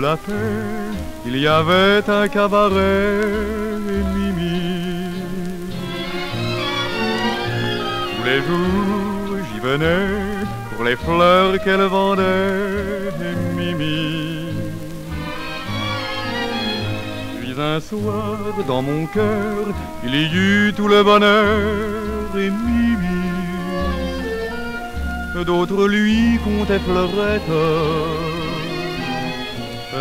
la paix, il y avait un cabaret et Mimi. Tous les jours, j'y venais pour les fleurs qu'elle vendait et Mimi. Puis un soir, dans mon cœur, il y eut tout le bonheur et Mimi. D'autres lui comptaient fleurettes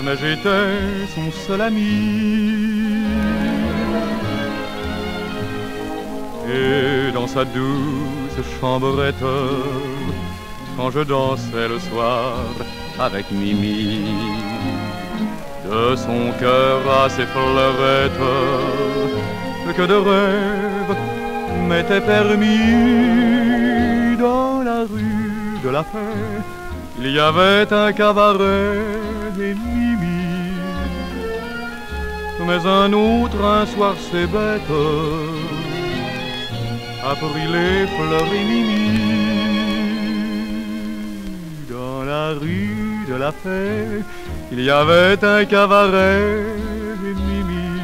mais j'étais son seul ami. Et dans sa douce chambrette, quand je dansais le soir avec Mimi, de son cœur à ses fleurettes, que de rêves m'étaient permis dans la rue de la paix. Il y avait un cabaret et Mimi. Mais un autre, un soir, c'est bête, a pris les fleurs et Mimi. Dans la rue de la paix, il y avait un cabaret et Mimi.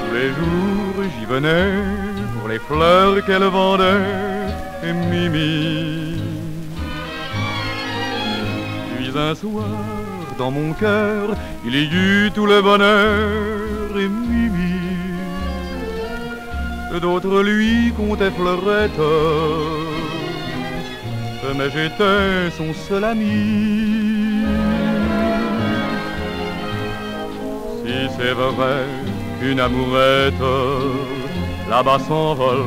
Tous les jours, j'y venais les fleurs qu'elle vendait et Mimi. Puis un soir, dans mon cœur, il y eut tout le bonheur et Mimi. D'autres lui comptaient fleurette, mais j'étais son seul ami. Si c'est vrai qu'une amourette là-bas s'envole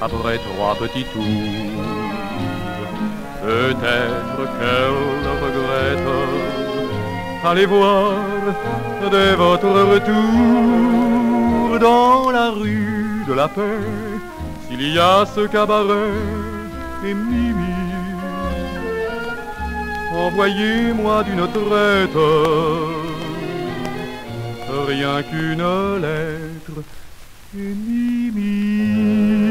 après trois petits tours. Peut-être qu'elle regrette. Allez voir dès votre retour dans la rue de la paix s'il y a ce cabaret et Mimi. Envoyez-moi d'une traite rien qu'une lettre Enemy.